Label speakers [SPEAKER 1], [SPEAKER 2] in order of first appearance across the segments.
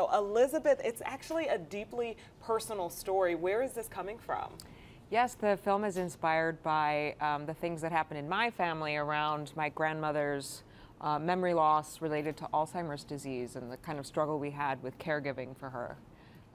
[SPEAKER 1] So Elizabeth, it's actually a deeply personal story. Where is this coming from?
[SPEAKER 2] Yes, the film is inspired by um, the things that happened in my family around my grandmother's uh, memory loss related to Alzheimer's disease and the kind of struggle we had with caregiving for her.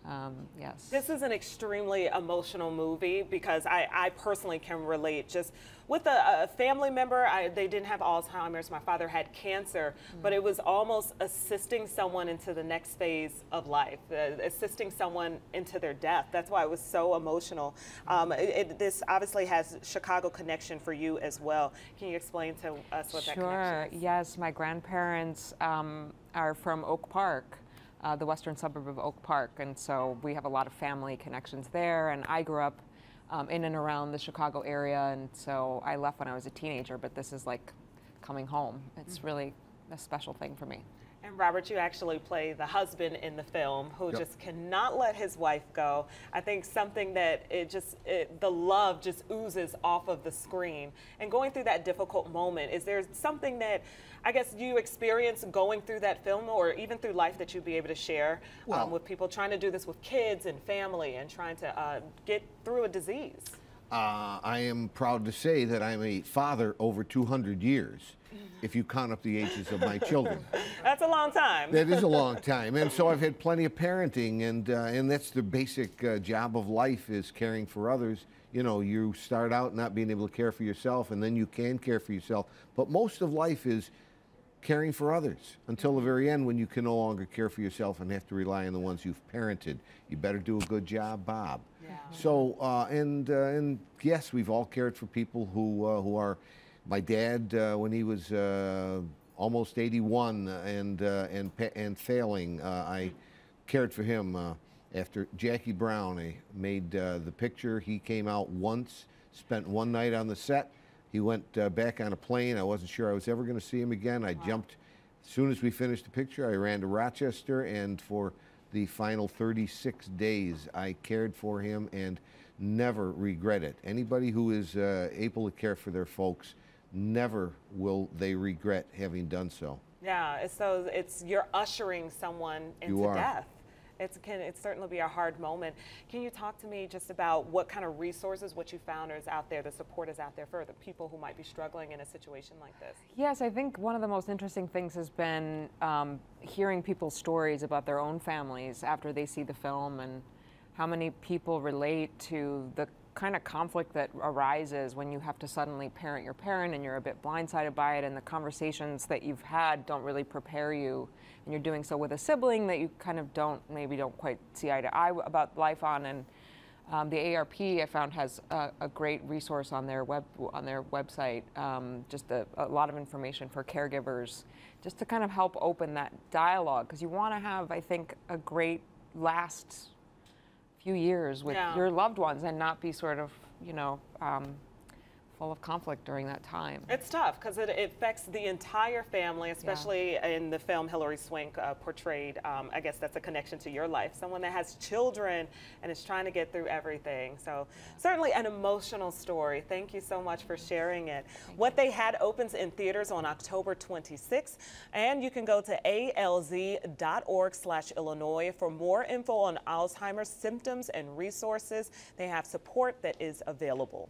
[SPEAKER 2] Um, yes.
[SPEAKER 1] This is an extremely emotional movie because I, I personally can relate. Just with a, a family member, I, they didn't have Alzheimer's. My father had cancer, mm-hmm. but it was almost assisting someone into the next phase of life, uh, assisting someone into their death. That's why it was so emotional. Um, it, it, this obviously has Chicago connection for you as well. Can you explain to us what
[SPEAKER 2] sure.
[SPEAKER 1] that connection
[SPEAKER 2] is? Sure. Yes, my grandparents um, are from Oak Park uh, the western suburb of Oak Park. And so we have a lot of family connections there. And I grew up um, in and around the Chicago area. And so I left when I was a teenager, but this is like coming home. It's mm-hmm. really a special thing for me.
[SPEAKER 1] And Robert, you actually play the husband in the film who yep. just cannot let his wife go. I think something that it just, it, the love just oozes off of the screen. And going through that difficult moment, is there something that I guess you experience going through that film or even through life that you'd be able to share um, well, um, with people trying to do this with kids and family and trying to uh, get through a disease?
[SPEAKER 3] Uh, I am proud to say that I'm a father over 200 years, if you count up the ages of my children.
[SPEAKER 1] That's a long time.
[SPEAKER 3] that is a long time, and so I've had plenty of parenting, and uh, and that's the basic uh, job of life is caring for others. You know, you start out not being able to care for yourself, and then you can care for yourself. But most of life is caring for others until the very end when you can no longer care for yourself and have to rely on the ones you've parented. You better do a good job, Bob. Yeah. So, uh, and, uh, and yes, we've all cared for people who, uh, who are, my dad, uh, when he was uh, almost 81 and, uh, and, and failing, I cared for him after Jackie Brown I made the picture. He came out once, spent one night on the set, he went uh, back on a plane. I wasn't sure I was ever going to see him again. I wow. jumped, as soon as we finished the picture, I ran to Rochester, and for the final 36 days, I cared for him and never regret it. Anybody who is uh, able to care for their folks, never will they regret having done so.
[SPEAKER 1] Yeah, so it's you're ushering someone into death it can it certainly be a hard moment. Can you talk to me just about what kind of resources, what you found is out there, the support is out there for the people who might be struggling in a situation like this?
[SPEAKER 2] Yes, I think one of the most interesting things has been um, hearing people's stories about their own families after they see the film and how many people relate to the kind of conflict that arises when you have to suddenly parent your parent and you're a bit blindsided by it and the conversations that you've had don't really prepare you and you're doing so with a sibling that you kind of don't maybe don't quite see eye to eye about life on. And um, the AARP I found has a, a, great resource on their web on their website, um, just a, a, lot of information for caregivers, just to kind of help open that dialogue because you want to have, I think, a great last few years with yeah. your loved ones and not be sort of, you know, um, full of conflict during that time.
[SPEAKER 1] It's tough because it, it, affects the entire family, especially yeah. in the film Hilary Swank uh, portrayed. Um, I guess that's a connection to your life. Someone that has children and is trying to get through everything. So certainly an emotional story. Thank you so much for sharing it. Thank what you. They Had opens in theaters on October 26th, and you can go to alz.org slash Illinois for more info on Alzheimer's symptoms and resources. They have support that is available.